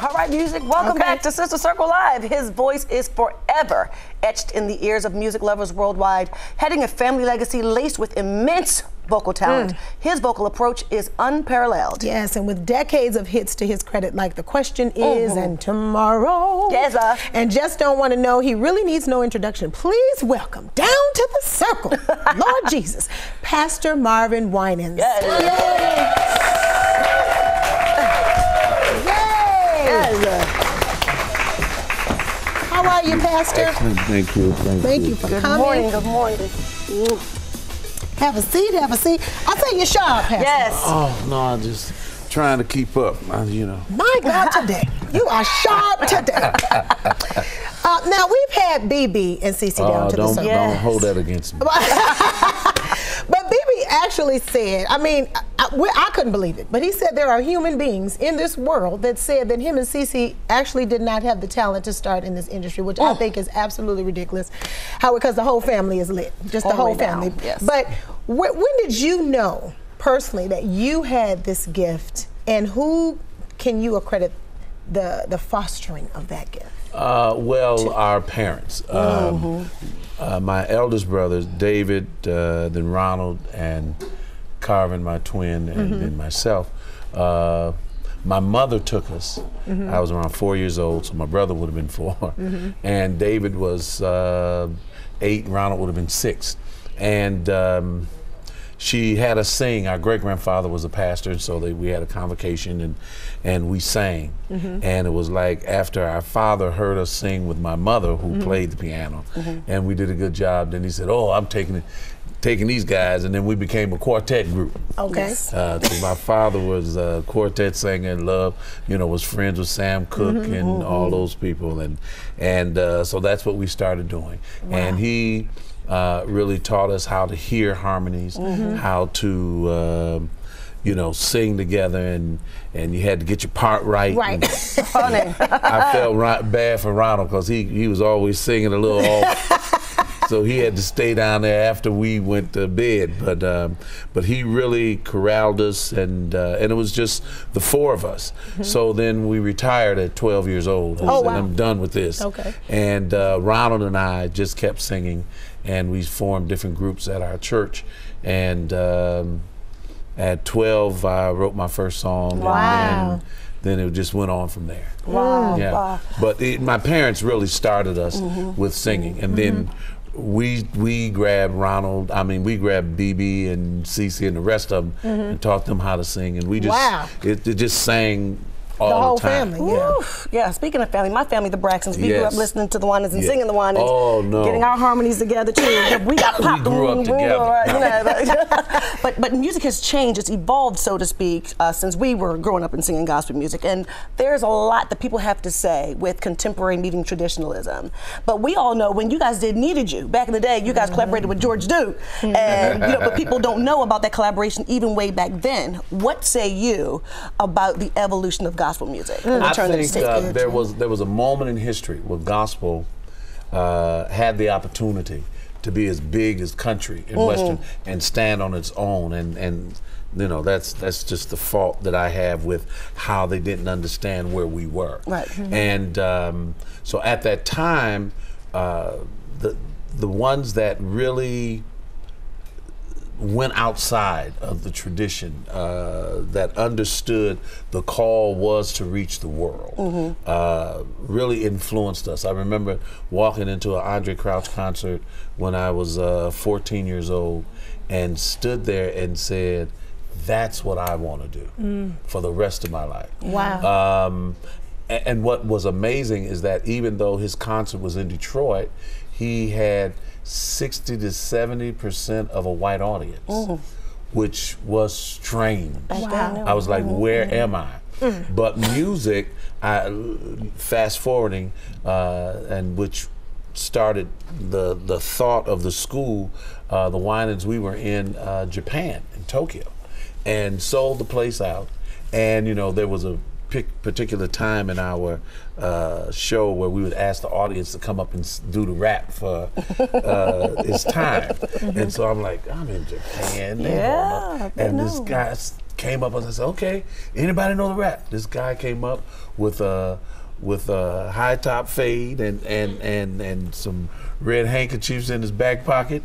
All right, music. Welcome Okay. back to Sister Circle Live. His voice is forever etched in the ears of music lovers worldwide, heading a family legacy laced with immense vocal talent. His vocal approach is unparalleled. Yes, and with decades of hits to his credit, like The Question Is and Tomorrow. Yes, uh. And Just Don't Want to Know, he really needs no introduction. Please welcome down to the circle, Lord Jesus, Pastor Marvin Winans. Yay! How are you, Pastor? Excellent. Thank you. Thank, Thank you for Good coming. morning, good morning. Have a seat, have a seat. I think you're sharp, Pastor. Yes. Oh no, I'm just trying to keep up. I, you know. My God, today. You are sharp today. Uh, now, we've had BeBe and CeCe down Oh, to the don't circle. don't hold that against me. Actually said, I mean, I, I couldn't believe it, but he said there are human beings in this world that said that him and CeCe actually did not have the talent to start in this industry, which I think is absolutely ridiculous. How because the whole family is lit, just the All the whole family. yes. But wh- when did you know personally that you had this gift, and who can you accredit the the fostering of that gift? Uh, well, our parents. Um, uh, my eldest brothers, David, uh, then Ronald, and Carvin, my twin, and then myself. Uh, my mother took us. I was around four years old, so my brother would have been 4 and David was uh, eight. Ronald would have been six, and. Um, she had us sing. Our great grandfather was a pastor, and so they, we had a convocation and and we sang. Mm-hmm. And it was like after our father heard us sing with my mother, who mm-hmm. played the piano, mm-hmm. and we did a good job. Then he said, "Oh, I'm taking it." Taking these guys, and then we became a quartet group. Okay. Uh, 'cause my father was a quartet singer and love, you know, was friends with Sam Cooke and all those people, and and uh, so that's what we started doing. And he uh, really taught us how to hear harmonies, how to. um you know, sing together, and and you had to get your part right. Right. and Funny. I felt ri- bad for Ronald because he he was always singing a little off. so he had to stay down there after we went to bed. But um, but he really corralled us, and uh, and it was just the four of us. So then we retired at 12 years old. I Mm-hmm. Oh, wow. I'm done with this. Okay. And uh, Ronald and I just kept singing, and we formed different groups at our church, and. Um, at 12, I wrote my first song. Wow. And then, it just went on from there. Wow. Yeah. wow. But it, my parents really started us with singing, and then we we grabbed Ronald. I mean, we grabbed BeBe and CeCe and the rest of them mm-hmm. and taught them how to sing, and we just Wow. it, it just sang all The the, whole time. family, yeah. Woo. Yeah, speaking of family, my family, the Braxtons, we grew up listening to the Winans and Yeah. singing the Winans. Oh, no. Getting our harmonies together too. We got popped. grew up together. you know, but, but but music has changed. It's evolved, so to speak, uh, since we were growing up and singing gospel music. And there's a lot that people have to say with contemporary meeting traditionalism. But we all know when you guys did Needed You back in the day, you guys collaborated with George Duke, and you know, but people don't know about that collaboration even way back then. What say you about the evolution of gospel music? and I turn think uh, there was there was a moment in history where gospel uh, had the opportunity to be as big as country in Western and stand on its own and and you know that's that's just the fault that I have with how they didn't understand where we were. Right. And um, so at that time, uh, the the ones that really went outside of the tradition uh, that understood the call was to reach the world uh, really influenced us. I remember walking into an Andraé Crouch concert when I was uh, 14 years old and stood there and said, that's what I want to do for the rest of my life. Wow. Um, a- and what was amazing is that even though his concert was in Detroit, he had 60 to 70 percent of a white audience, which was strange. Wow. I was like, where am I? But music, I, fast forwarding, uh, and which started the the thought of the school, uh, the Winans. We were in uh, Japan, in Tokyo, and sold the place out. And you know, there was a pic- particular time in our uh, show where we would ask the audience to come up and do the rap for uh, its time. and so I'm like, I'm in Japan. Yeah, and this guy came up and I said, "Okay, anybody know the rap?" This guy came up with a with a high top fade and and and and some red handkerchiefs in his back pocket.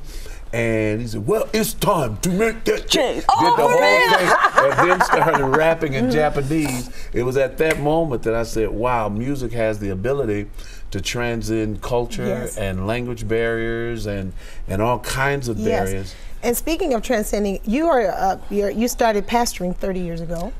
And he said, "Well, it's time to make that Change. Did Oh, the whole man. thing, and then started rapping in Japanese. It was at that moment that I said, "Wow, music has the ability to transcend culture Yes. and language barriers and and all kinds of barriers." And speaking of transcending, you are uh, you're, you started pastoring 30 years ago.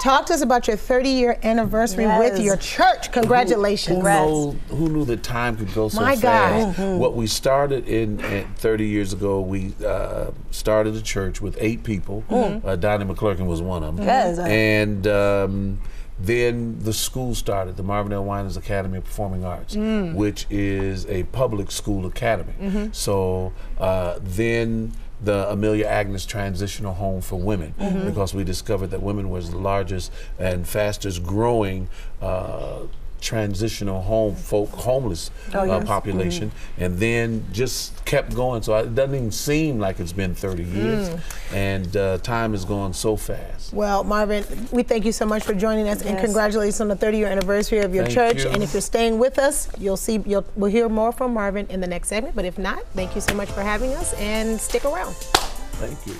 Talk to us about your 30 year anniversary with your church. Congratulations. Who, know, who knew the time could go so My God. fast? What we started in, in 30 years ago, we uh, started a church with eight people. Uh, Donnie McClurkin was one of them. Yes. And um, then the school started, the Marvin Winans Academy of Performing Arts, which is a public school academy. So uh, then the Amelia Agnes Transitional Home for Women, because we discovered that women was the largest and fastest growing uh, transitional home folk homeless uh, population and then just kept going so it doesn't even seem like it's been 30 years and uh, time is going so fast Well, Marvin, we thank you so much for joining us, and congratulations on the 30 year anniversary of your Thank church. you. And if you're staying with us, you'll see you'll we'll hear more from Marvin in the next segment. But if not, thank you so much for having us, and stick around. Thank you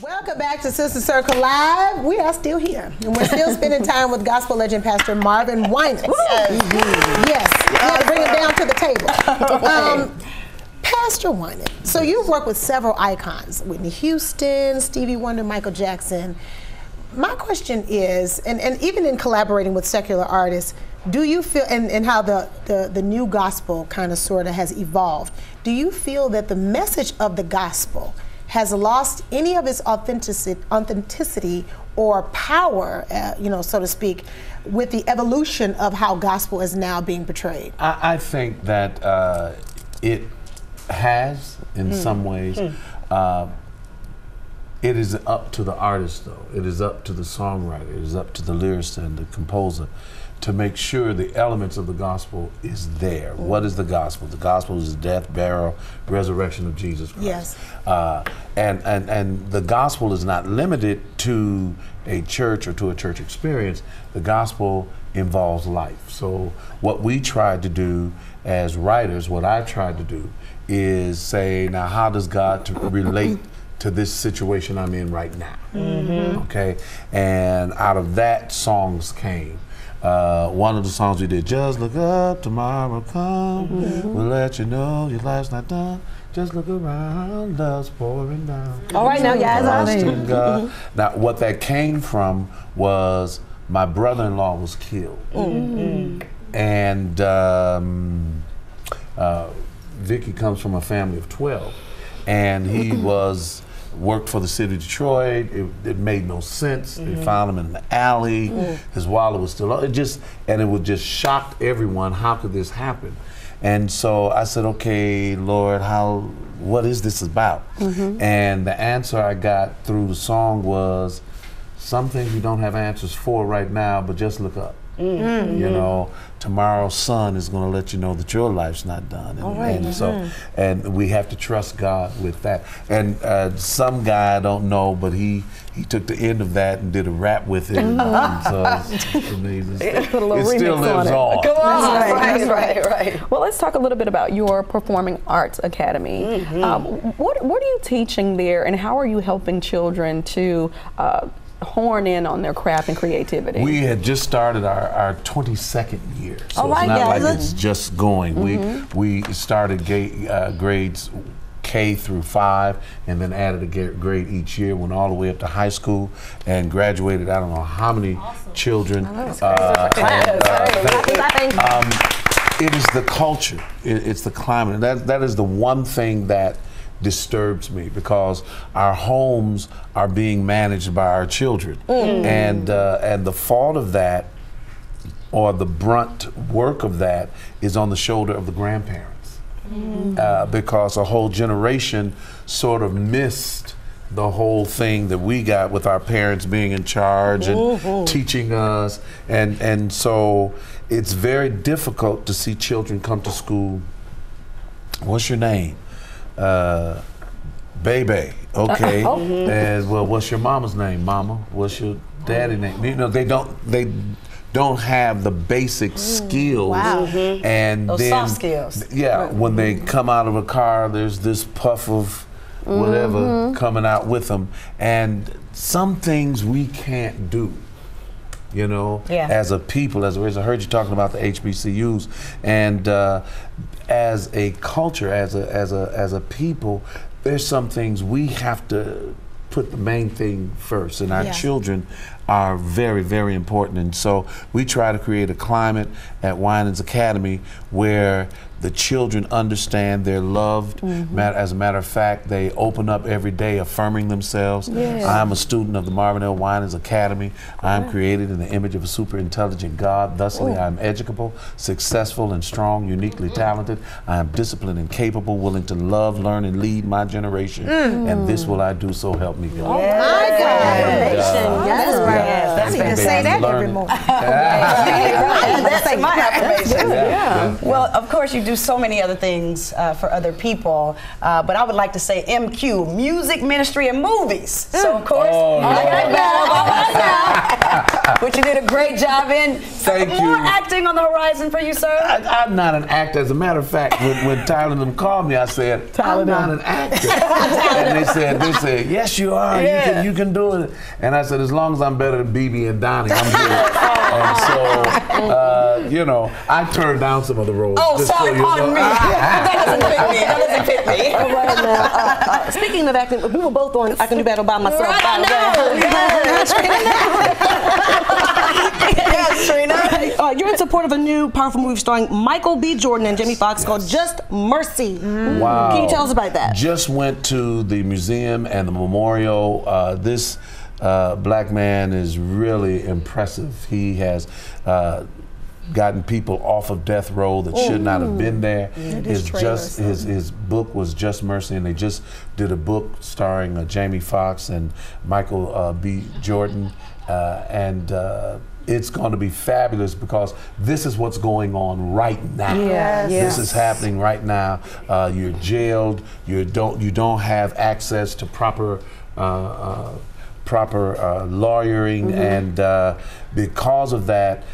Welcome back to Sister Circle Live. We are still here, and we're still spending time with gospel legend Pastor Marvin Winans. Yes, you got to bring him down to the table. Um, Pastor Winans, so you've worked with several icons: Whitney Houston, Stevie Wonder, Michael Jackson. My question is, and, and even in collaborating with secular artists, do you feel, and, and how the, the, the new gospel kind of sort of has evolved, do you feel that the message of the gospel has lost any of its authenticity, authenticity or power, uh, you know, so to speak, with the evolution of how gospel is now being portrayed? I, I think that uh, it has in some ways. Uh, it is up to the artist, though. It is up to the songwriter. It is up to the lyricist and the composer to make sure the elements of the gospel is there. What is the gospel? The gospel is the death, burial, resurrection of Jesus Christ. Yes. Uh, and, and, and the gospel is not limited to a church or to a church experience. The gospel involves life. So, what we tried to do as writers, what I tried to do, is say, now, how does God to relate to this situation I'm in right now? Okay? And out of that, songs came. Uh, one of the songs we did, Just Look Up, Tomorrow Come, We'll let you know your life's not done. Just look around, love's pouring down. All right, now, guys, Trust I'm- God. Now, what that came from was my brother-in-law was killed, and um, uh, Vickie comes from a family of twelve, and he was worked for the city of Detroit. It, it made no sense. They mm-hmm. found him in the alley. Mm. His wallet was still. It just and it would just shocked everyone. How could this happen? And so I said, okay, Lord, how, what is this about? Mm-hmm. And the answer I got through the song was, some things you don't have answers for right now, but just look up. You know, tomorrow's sun is going to let you know that your life's not done, and, and so, and we have to trust God with that. And uh, some guy I don't know, but he he took the end of that and did a rap with it, and, and so it's amazing. Put a little it remix still on lives it. on. Come on. That's right, That's right, right. Well, let's talk a little bit about your Performing Arts Academy. Um, what, what are you teaching there, and how are you helping children to uh, horn in on their craft and creativity? We had just started our, our 22nd year, so All it's right, not guys. like it's just going. We we started ga- uh, grades K through five, and then added a ga- grade each year. Went all the way up to high school, and graduated. I don't know how many children. Uh, and, uh, um, it is the culture. It, it's the climate. That that is the one thing that disturbs me because our homes are being managed by our children, and uh, and the fault of that, or the brunt work of that, is on the shoulder of the grandparents, uh, because a whole generation sort of missed the whole thing that we got with our parents being in charge and teaching us. And and so it's very difficult to see children come to school. What's your name uh, baby. Okay. Oh. And well, what's your mama's name, mama? What's your daddy name? You know, they don't they don't have the basic mm, skills. Wow. Mm-hmm. And Those then, soft skills. Yeah, when they come out of a car, there's this puff of whatever mm-hmm. coming out with them, and some things we can't do you know, Yeah. as a people, as a race. I heard you talking about the HBCUs, and uh, as a culture, as a as a as a people, there's some things we have to put the main thing first, and our Yeah. children are very very important. And so we try to create a climate at Winans Academy where the children understand they're loved. Mat- As a matter of fact, they open up every day affirming themselves. I'm a student of the Marvin L. Winans Academy. I'm created in the image of a super intelligent God. Thusly, I'm educable, successful, and strong, uniquely talented. I am disciplined and capable, willing to love, learn, and lead my generation. And this will I do, so help me God. My God. And, uh, Yes, right. yeah, That's I think good. they Say that learn every morning. That's my affirmation. Yeah. Well, of course, you do so many other things uh, for other people, uh, but I would like to say MQ, music, ministry, and movies. So, of course, Oh, I got battle by myself, which you did a great job in. Thank More you. acting on the horizon for you, sir. I, I'm not an actor. As a matter of fact, when, when Tyler and them called me, I said, Tyler I'm not an actor. and they said, they said, yes, you are. You, can, you can do it. And I said, as long as I'm better than BeBe and Donnie, I'm good. and so, uh, you know, I turned down some of the roles. Oh, just so sorry, you pardon know. me. that doesn't fit me. That doesn't fit me. All right now. Uh, uh, speaking of acting, we were both on I Can Do Bad All by myself. Right, by I know. yes, Trina. Uh, you're in support of a new powerful movie starring Michael B. Jordan and Jamie Foxx called Just Mercy. Wow. Can you tell us about that? Just went to the museum and the memorial. Uh, this uh, black man is really impressive. He has uh, gotten people off of death row that should not have been there. His just his his book was Just Mercy, and they just did a book starring uh, Jamie Foxx and Michael uh, B. Jordan, uh, and. Uh, it's going to be fabulous because this is what's going on right now. Yes. This is happening right now. Uh, you're jailed. You don't you don't have access to proper uh, uh, proper uh, lawyering, and uh, because of that.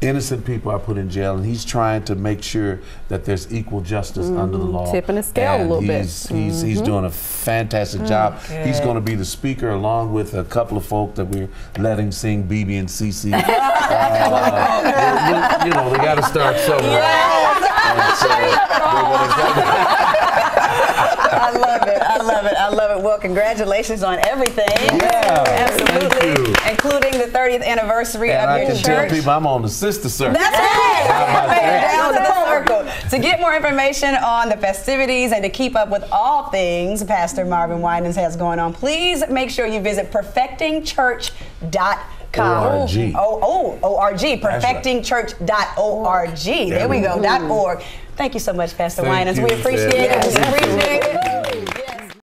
Innocent people are put in jail, and he's trying to make sure that there's equal justice under the law. Tipping the scale a And little bit. he's, He's, he's doing a fantastic job. He's going to be the speaker along with a couple of folk that we're letting sing BeBe and CeCe. Uh, you know, they got to start somewhere. And so, I love it. I love it. I love it. Well, congratulations on everything. Yeah, Absolutely. thank you. Including the 30th anniversary and of I your can tell church. people I'm on the sister circuit. That's right. How about Right that? down to the circle. To get more information on the festivities and to keep up with all things Pastor Marvin Winans has going on, please make sure you visit perfectingchurch.com. O-R-G. Oh, oh, O-R-G. right. Perfectingchurch.org. There we go. Dot org. Thank you so much, Pastor Thank Winans. you, We appreciate Ted. it. We appreciate it.